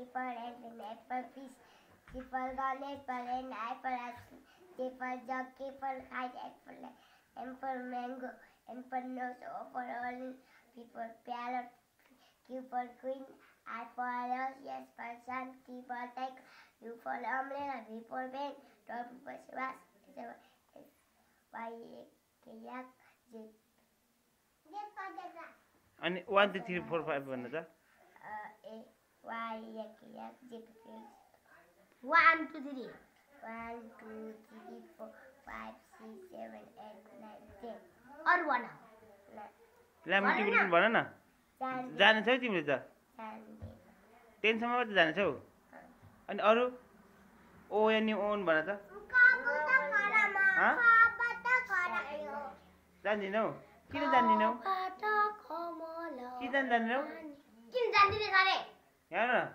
triple F in apple fish, triple gun, apple and apple ice, triple jug, triple kite, apple, apple mango, apple nose, apple orange, triple parrot, triple queen, I for yes for sun, triple tiger, U for umbrella, V for van, W for swas, Y kayak, Z. For the grass. अनि one two three four five भन्नु त A one two three One, two, three, four, five, six, seven, eight, nine, ten. अरू भन lime तिम्रो पनि भन न Sandy, जानेछौ तिमीले त. टेनसम्म मात्रै जानेछौ अनि अरू ओएनयु ओन भन त? जान्दिनौ किन जान्दिनौ किन जान्दिनौ 粘上